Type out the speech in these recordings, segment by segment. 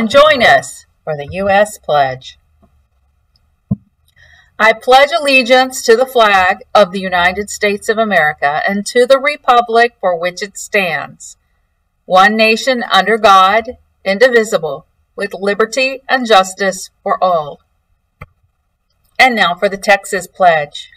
and join us for the U.S. pledge. I pledge allegiance to the flag of the United States of America and to the republic for which it stands, one nation under God, indivisible, with liberty and justice for all. And now for the Texas Pledge.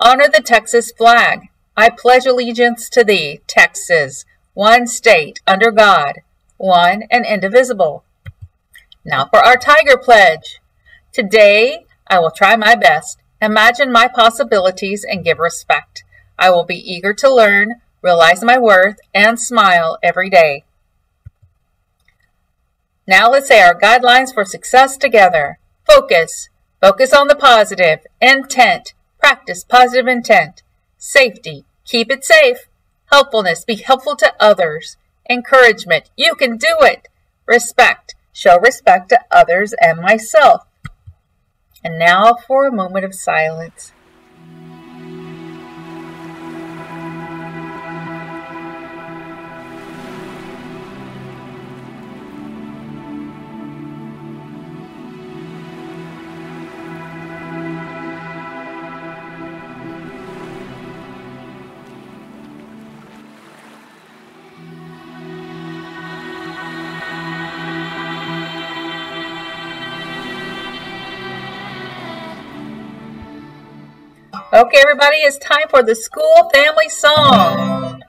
Honor the Texas flag. I pledge allegiance to thee, Texas, one state under God, one and indivisible. Now for our Tiger Pledge. Today, I will try my best, imagine my possibilities, and give respect. I will be eager to learn, realize my worth, and smile every day. Now let's say our guidelines for success together. Focus. Focus on the positive. Intent. Practice positive intent. Safety. Keep it safe. Helpfulness. Be helpful to others. Encouragement. You can do it. Respect. Show respect to others and myself. And now for a moment of silence. Okay, everybody, it's time for the school family song.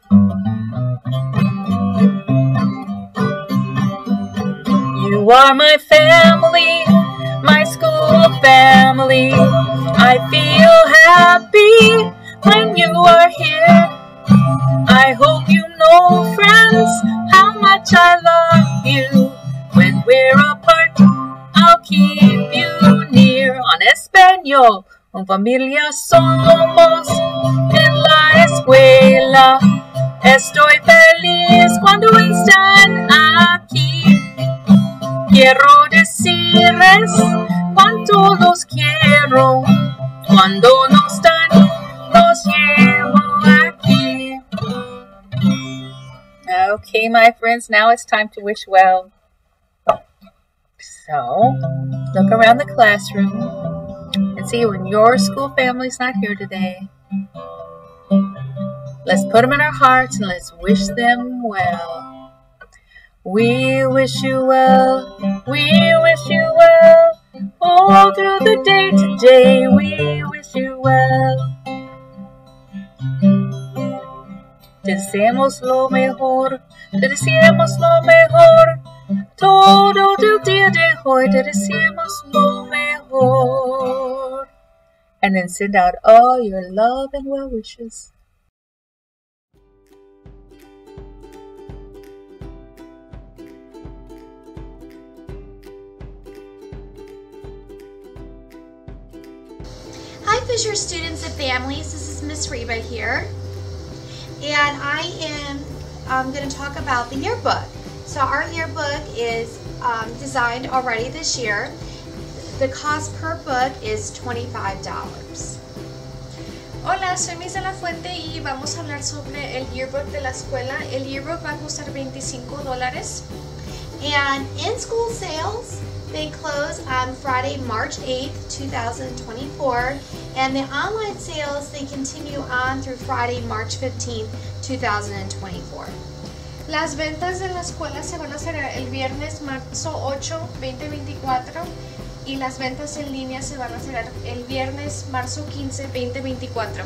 You are my family, my school family. I feel happy when you are here. I hope you know, friends, how much I love you. When we're apart, I'll keep you near. On Espanol. Con familia somos en la escuela. Estoy feliz cuando están aquí. Quiero decirles cuánto los quiero. Cuando no están, los llevo aquí. Okay, my friends, now it's time to wish well. So, look around the classroom and see when your school family's not here today. Let's put them in our hearts and let's wish them well. We wish you well, we wish you well. All through the day today, we wish you well. Deseamos lo mejor, te deseamos lo mejor. Todo el día de hoy te deseamos lo mejor. And then send out all your love and well wishes. Hi Fisher students and families, this is Miss Reba here. And I am um, going to talk about the yearbook. So our yearbook is um, designed already this year. The cost per book is $25. Hola, soy Miss de la Fuente y vamos a hablar sobre el yearbook de la escuela. El yearbook va a costar 25 dólares. And in-school sales, they close on Friday, March 8th, 2024. And the online sales, they continue on through Friday, March 15th, 2024. Las ventas de la escuela se van a hacer el viernes marzo 8, 2024 y las ventas en línea se van a hacer el viernes marzo 15, 2024.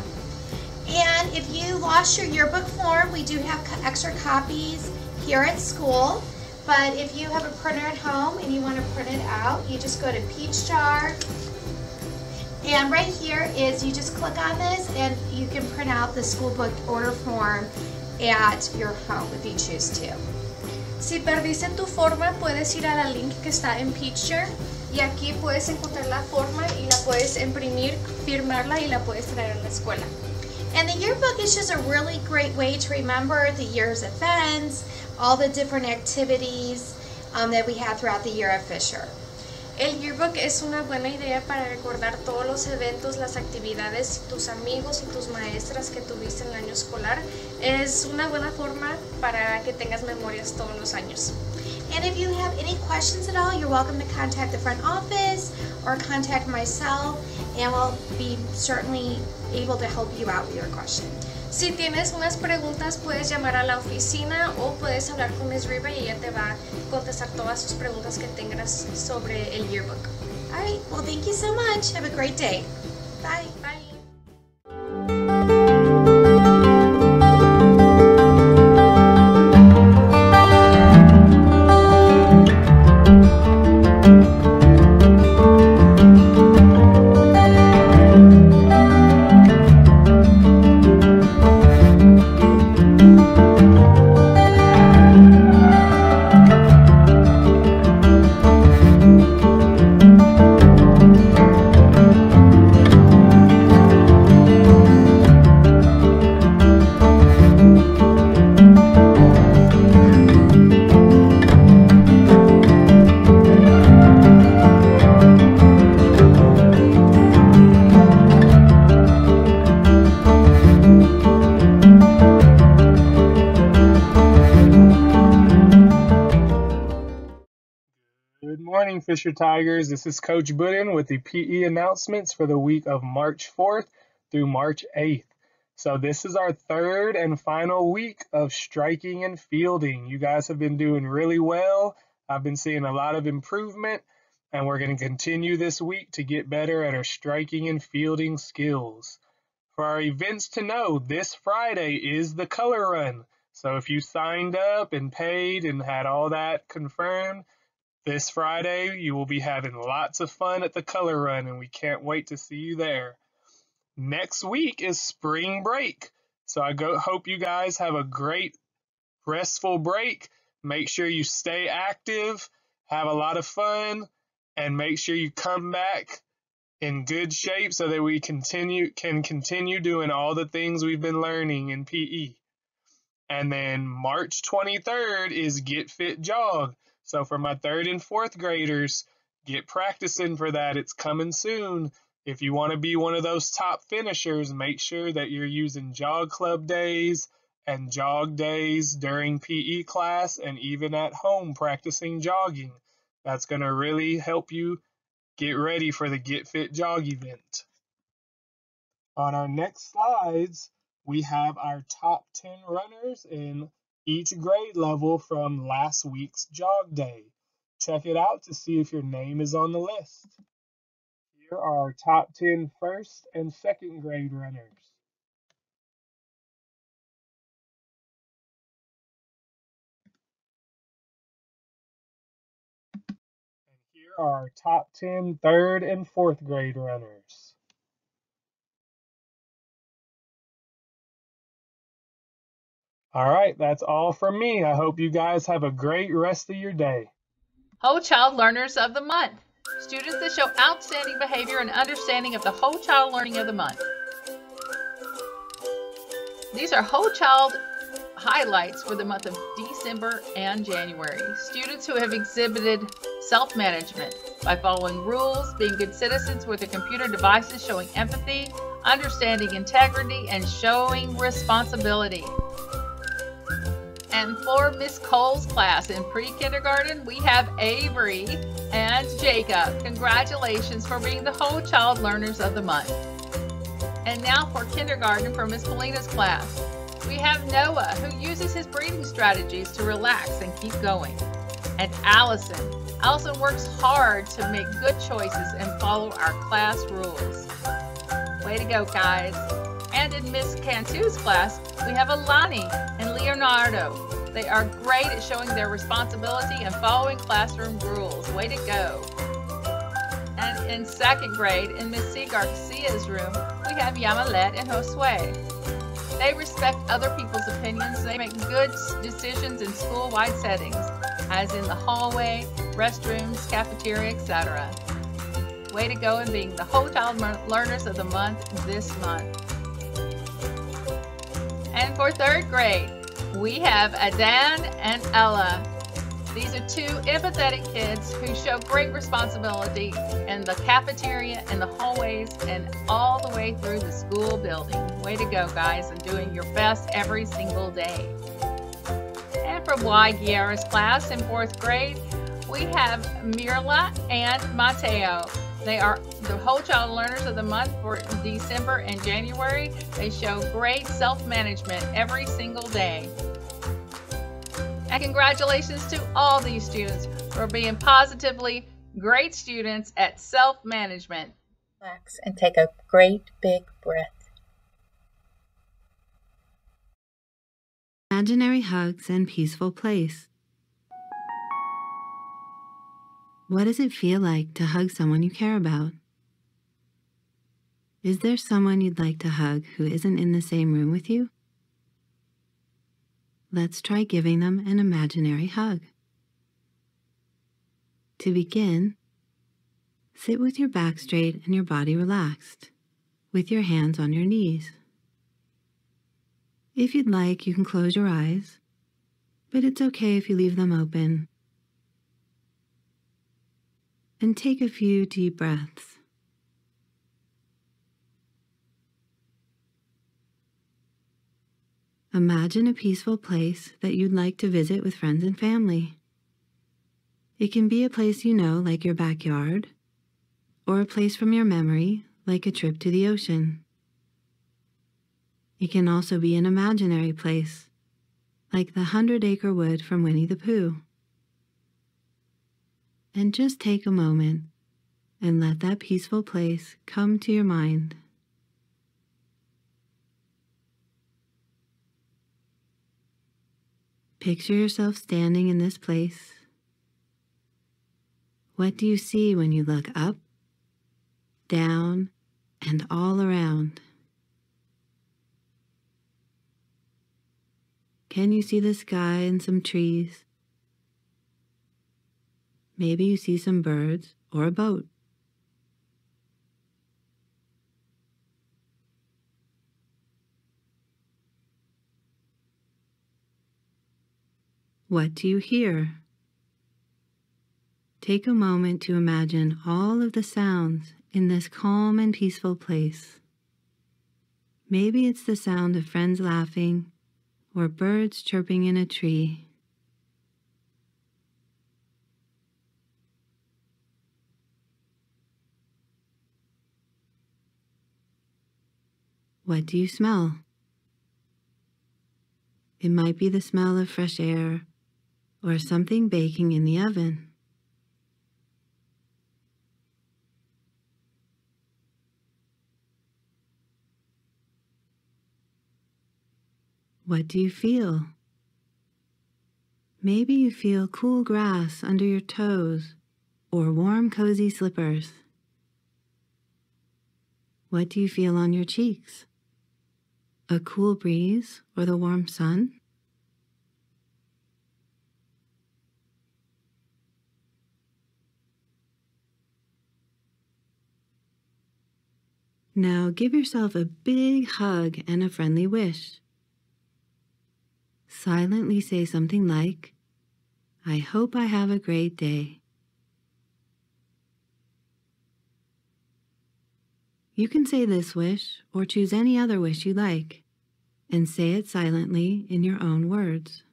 And if you lost your yearbook form, we do have extra copies here at school. But if you have a printer at home and you want to print it out, you just go to Peachjar. And right here is you just click on this and you can print out the school book order form at your home if you choose to. Si perdiste tu forma, puedes ir a la link que está en Peachjar y aquí puedes encontrar la forma y la puedes imprimir, firmarla y la puedes traer a la escuela. And the yearbook is just a really great way to remember the year's events, all the different activities um, that we had throughout the year at Fisher. El yearbook es una buena idea para recordar todos los eventos, las actividades, tus amigos y tus maestras que tuviste en el año escolar. Es una buena forma para que tengas memorias todos los años. And if you have any questions at all, you're welcome to contact the front office or contact myself, and we'll be certainly able to help you out with your question. Si tienes unas preguntas, puedes llamar a la oficina o puedes hablar con Ms. Riva y ella te va a contestar todas tus preguntas que tengas sobre el yearbook. All right, well, thank you so much. Have a great day. Bye. Morning, Fisher Tigers. This is Coach Budin with the PE announcements for the week of March 4th through March 8th. So, this is our third and final week of striking and fielding. You guys have been doing really well. I've been seeing a lot of improvement, and we're going to continue this week to get better at our striking and fielding skills. For our events to know, this Friday is the color run. So, if you signed up and paid and had all that confirmed, this Friday, you will be having lots of fun at the color run, and we can't wait to see you there. Next week is spring break. So I go, hope you guys have a great, restful break. Make sure you stay active, have a lot of fun, and make sure you come back in good shape so that we continue can continue doing all the things we've been learning in PE. And then March 23rd is Get Fit Jog. So for my third and fourth graders, get practicing for that. It's coming soon. If you want to be one of those top finishers, make sure that you're using jog club days and jog days during PE class and even at home practicing jogging. That's going to really help you get ready for the Get Fit Jog event. On our next slides, we have our top 10 runners in each grade level from last week's jog day. Check it out to see if your name is on the list. Here are our top 10 first and second grade runners. And here are our top 10 third and fourth grade runners. All right, that's all from me. I hope you guys have a great rest of your day. Whole Child Learners of the Month. Students that show outstanding behavior and understanding of the Whole Child Learning of the Month. These are Whole Child highlights for the month of December and January. Students who have exhibited self-management by following rules, being good citizens with their computer devices, showing empathy, understanding integrity, and showing responsibility. And for Miss Cole's class in pre-kindergarten, we have Avery and Jacob. Congratulations for being the Whole Child Learners of the Month. And now for kindergarten for Miss Polina's class. We have Noah, who uses his breathing strategies to relax and keep going. And Allison. Allison works hard to make good choices and follow our class rules. Way to go, guys. And in Miss Cantu's class, we have Alani and Leonardo. They are great at showing their responsibility and following classroom rules. Way to go. And in second grade, in Miss C. Garcia's room, we have Yamalet and Josue. They respect other people's opinions. They make good decisions in school-wide settings, as in the hallway, restrooms, cafeteria, etc. Way to go in being the Whole Child Learners of the Month this month. And for third grade, we have Adan and Ella. These are two empathetic kids who show great responsibility in the cafeteria in the hallways and all the way through the school building. Way to go, guys, and doing your best every single day. And from Y Guerra's class in fourth grade, we have Mirla and Mateo. They are the whole child learners of the month for December and January. They show great self management every single day. And congratulations to all these students for being positively great students at self management. Relax and take a great big breath. Imaginary hugs and peaceful place. What does it feel like to hug someone you care about? Is there someone you'd like to hug who isn't in the same room with you? Let's try giving them an imaginary hug. To begin, sit with your back straight and your body relaxed, with your hands on your knees. If you'd like, you can close your eyes, but it's okay if you leave them open. And take a few deep breaths. Imagine a peaceful place that you'd like to visit with friends and family. It can be a place you know, like your backyard, or a place from your memory, like a trip to the ocean. It can also be an imaginary place, like the Hundred Acre Wood from Winnie the Pooh. And just take a moment and let that peaceful place come to your mind. Picture yourself standing in this place. What do you see when you look up, down, and all around? Can you see the sky and some trees? Maybe you see some birds or a boat. What do you hear? Take a moment to imagine all of the sounds in this calm and peaceful place. Maybe it's the sound of friends laughing or birds chirping in a tree. What do you smell? It might be the smell of fresh air or something baking in the oven. What do you feel? Maybe you feel cool grass under your toes or warm, cozy slippers. What do you feel on your cheeks? A cool breeze or the warm sun? Now give yourself a big hug and a friendly wish. Silently say something like, I hope I have a great day. You can say this wish or choose any other wish you like and say it silently in your own words.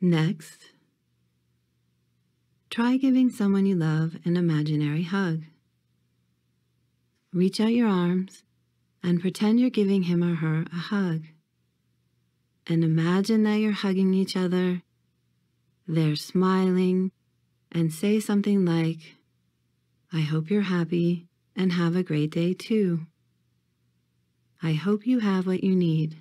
Next, try giving someone you love an imaginary hug. Reach out your arms and pretend you're giving him or her a hug. And imagine that you're hugging each other. They're smiling and say something like, I hope you're happy and have a great day too. I hope you have what you need.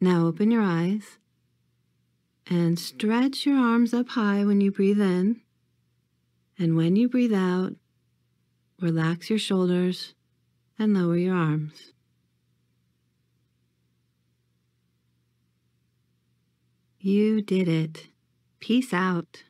Now open your eyes and stretch your arms up high when you breathe in. And when you breathe out, relax your shoulders and lower your arms. You did it. Peace out.